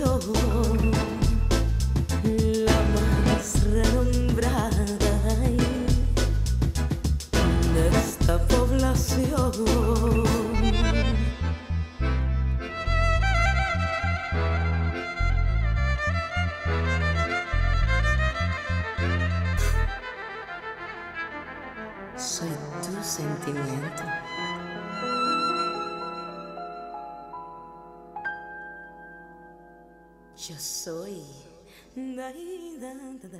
Oh. Da,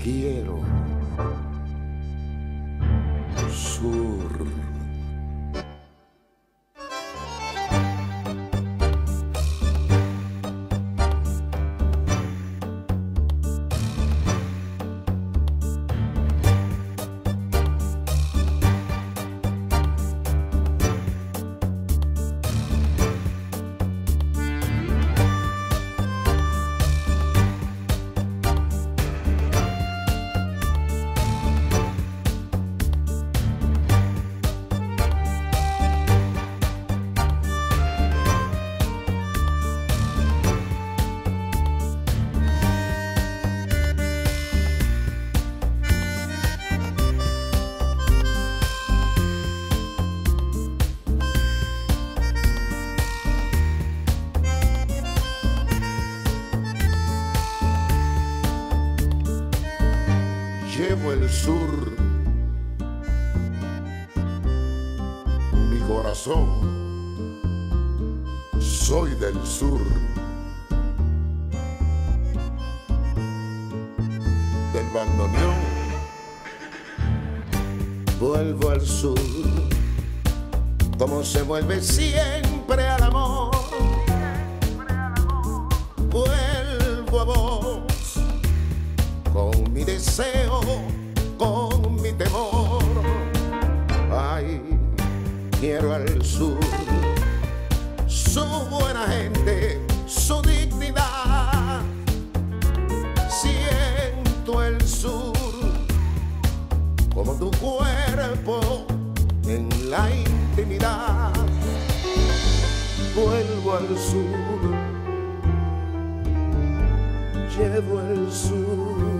quiero. Vuelve siempre al amor. Vuelvo a vos con mi deseo, con mi temor. Ay, quiero al sur, su buena gente, su dignidad. Siento el sur como tu cuerpo en la intimidad. Vuelvo al sur llevo el sur.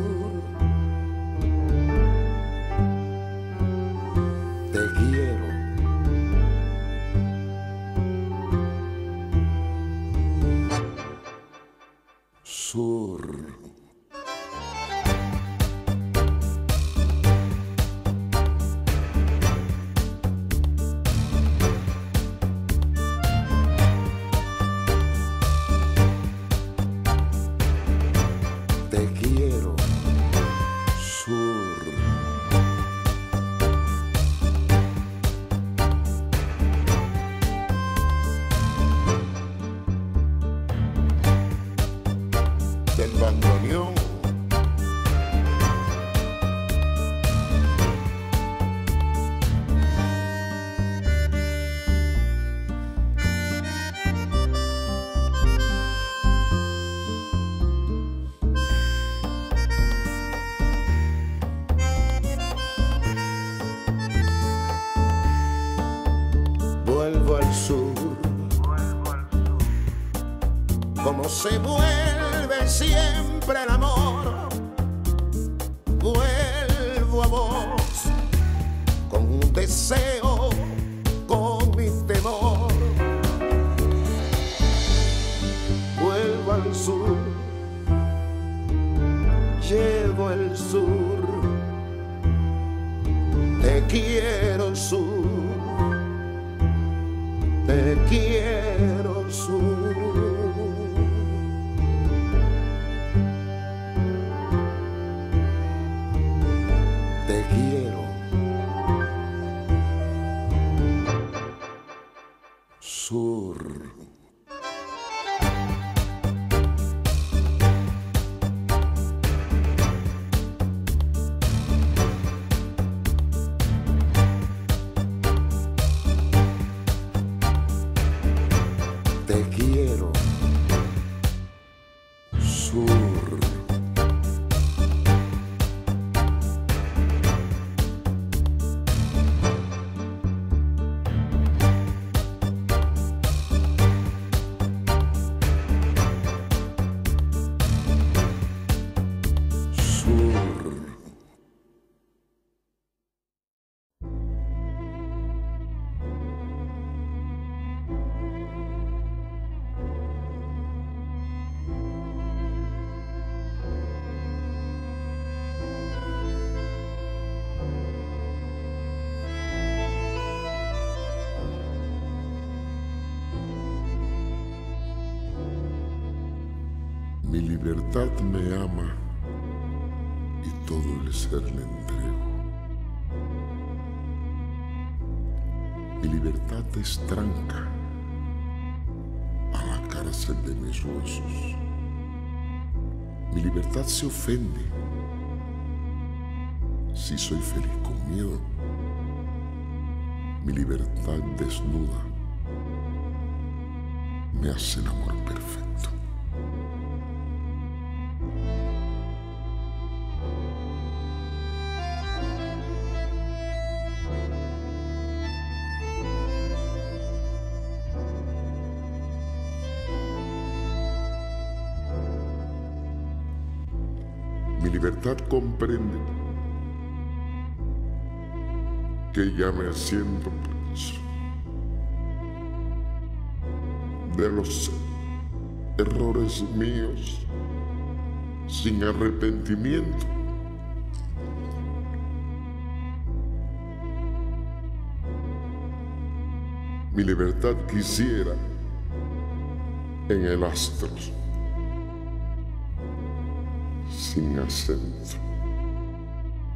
Libertad me ama y todo el ser le entrego. Mi libertad es tranca a la cárcel de mis huesos. Mi libertad se ofende si soy feliz con miedo. Mi libertad desnuda me hace el amor perfecto. Comprende que ya me siento de los errores míos sin arrepentimiento. Mi libertad quisiera en el astro sin acento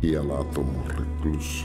y al átomo recluso.